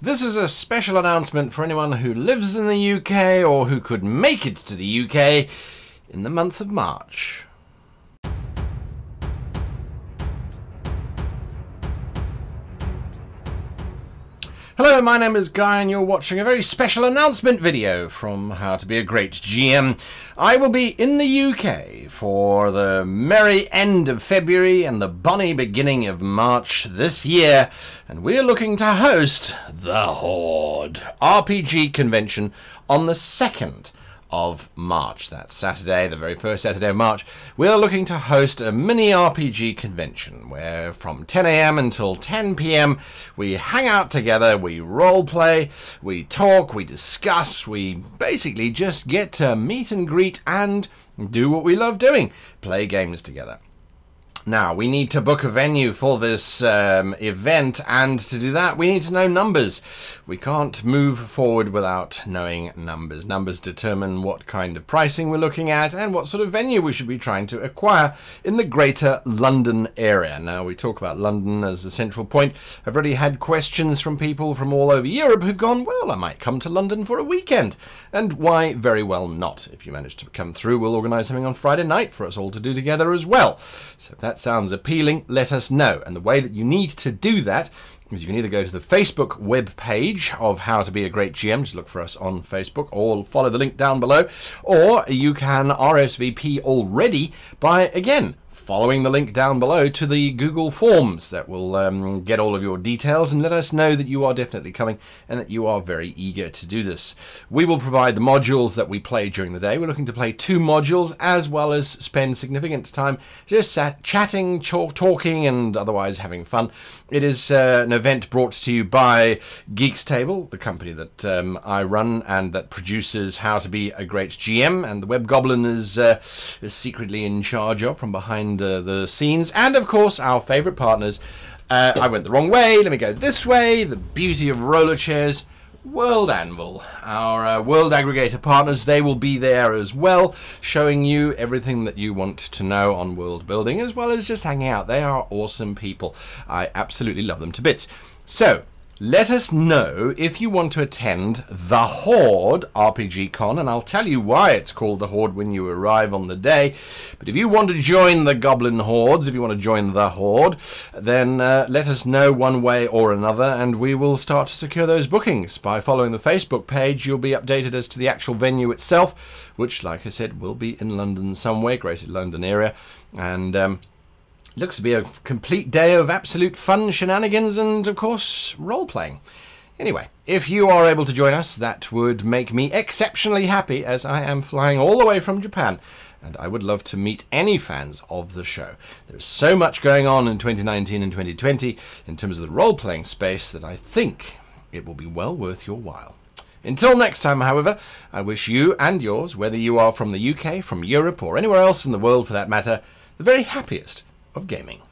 This is a special announcement for anyone who lives in the UK or who could make it to the UK in the month of March. Hello, my name is Guy and you're watching a very special announcement video from How to Be a Great GM. I will be in the UK for the merry end of February and the bonny beginning of March this year, and we're looking to host the Horde RPG convention on the 2nd of March. That's Saturday, the very first Saturday of March. We're looking to host a mini RPG convention where from 10 a.m. until 10 p.m. we hang out together, we role play, we talk, we discuss, we basically just get to meet and greet and do what we love doing play games together. Now, we need to book a venue for this um, event, and to do that, we need to know numbers. We can't move forward without knowing numbers. Numbers determine what kind of pricing we're looking at and what sort of venue we should be trying to acquire in the greater London area. Now, we talk about London as the central point. I've already had questions from people from all over Europe who've gone, well, I might come to London for a weekend. And why very well not? If you manage to come through, we'll organise something on Friday night for us all to do together as well. So if sounds appealing, let us know. And the way that you need to do that is you can either go to the Facebook web page of How to Be a Great GM, just look for us on Facebook, or follow the link down below, or you can RSVP already by, again, following the link down below to the Google Forms that will um, get all of your details and let us know that you are definitely coming and that you are very eager to do this. We will provide the modules that we play during the day. We're looking to play two modules as well as spend significant time just sat chatting, talking, and otherwise having fun. It is uh, an event brought to you by Geeks Table, the company that um, I run and that produces How to Be a Great GM, and the Web Goblin is, uh, is secretly in charge of from behind uh, the scenes, and of course our favourite partners. Uh, I went the wrong way. Let me go this way. The beauty of roller chairs. World Anvil, our uh, world aggregator partners, they will be there as well, showing you everything that you want to know on world building, as well as just hanging out. They are awesome people. I absolutely love them to bits. So, let us know if you want to attend the Horde RPG Con, and I'll tell you why it's called the Horde when you arrive on the day. But if you want to join the Goblin Hordes, if you want to join the Horde, then uh, let us know one way or another, and we will start to secure those bookings. By following the Facebook page, you'll be updated as to the actual venue itself, which, like I said, will be in London somewhere, Greater London area, and. Um, Looks to be a complete day of absolute fun, shenanigans, and of course, role playing. Anyway, if you are able to join us, that would make me exceptionally happy as I am flying all the way from Japan and I would love to meet any fans of the show. There's so much going on in 2019 and 2020 in terms of the role playing space that I think it will be well worth your while. Until next time, however, I wish you and yours, whether you are from the UK, from Europe, or anywhere else in the world for that matter, the very happiest of gaming.